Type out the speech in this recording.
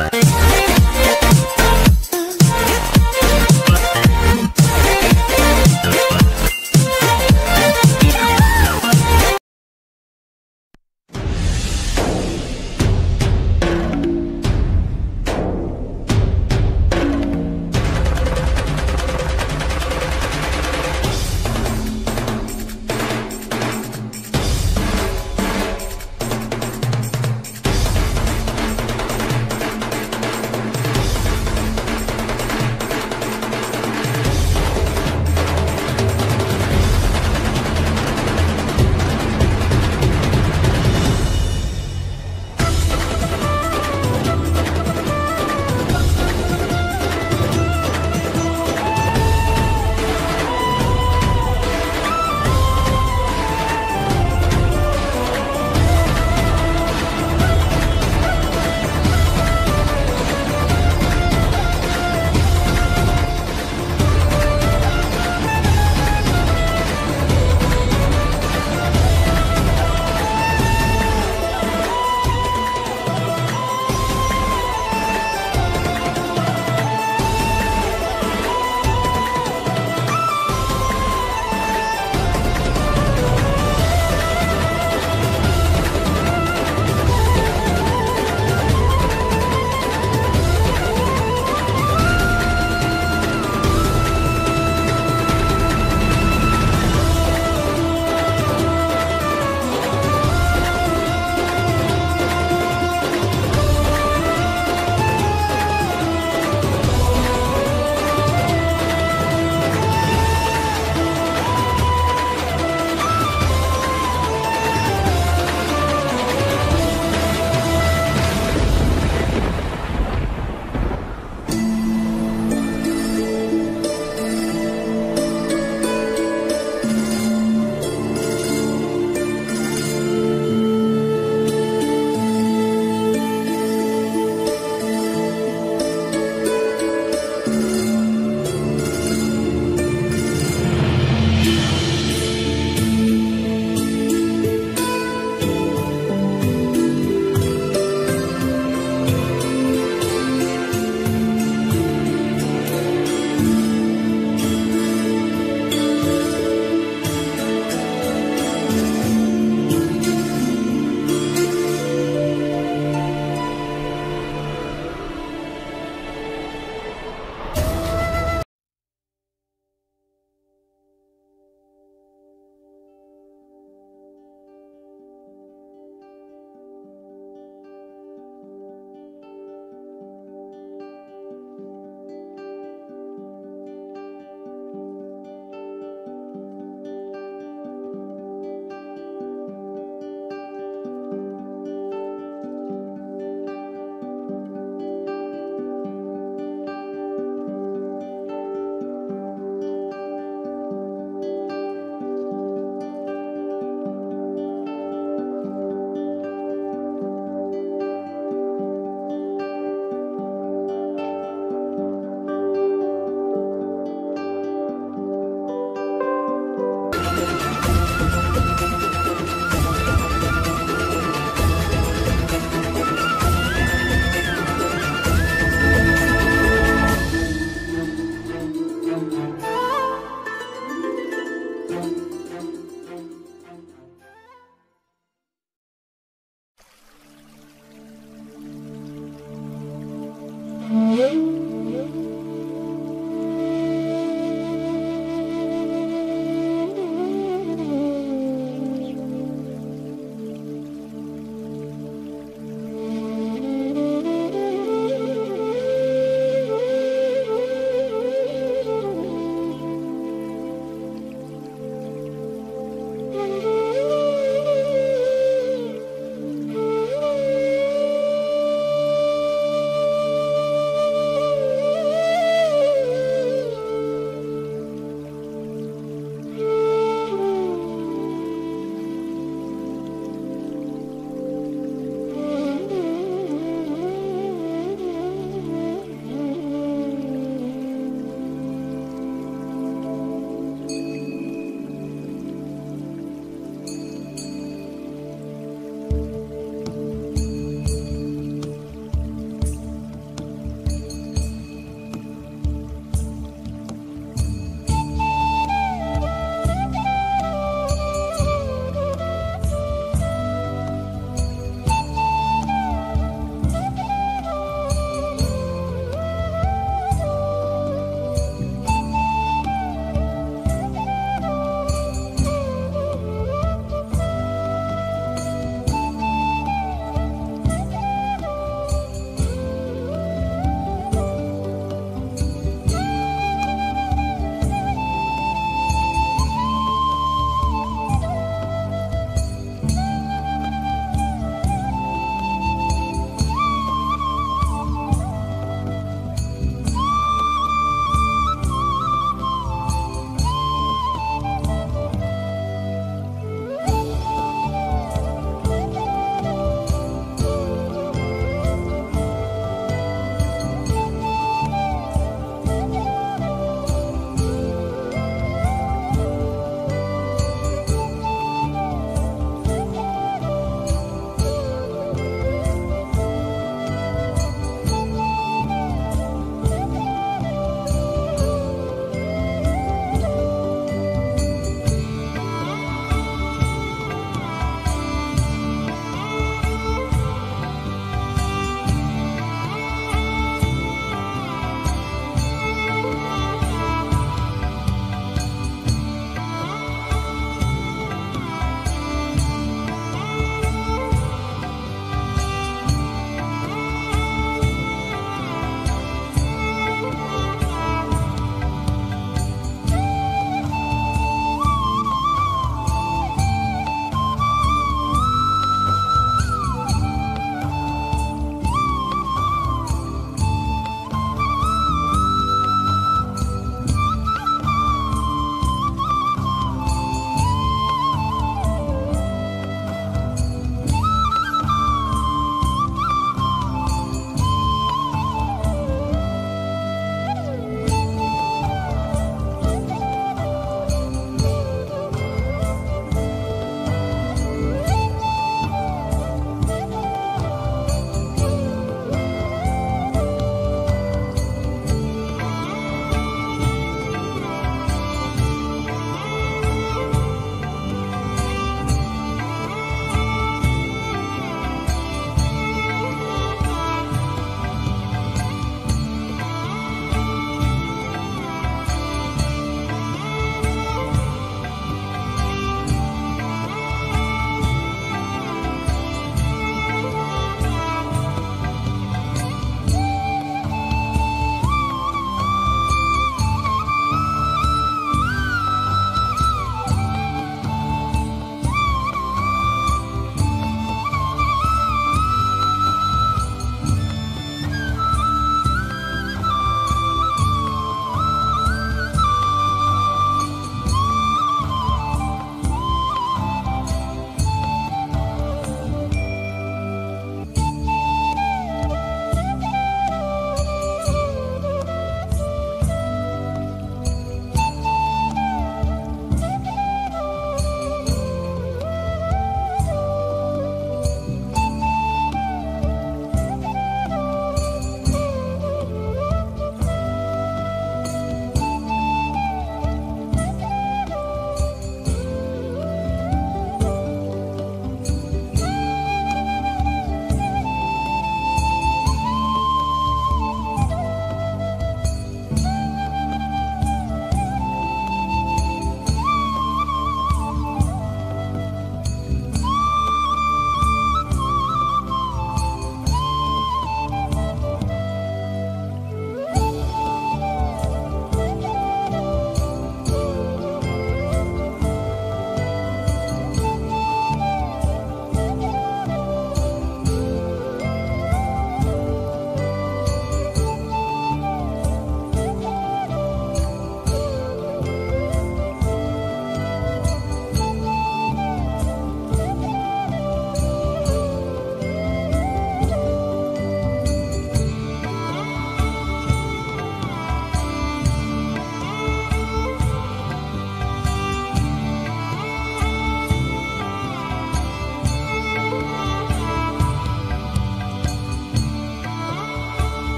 Bye.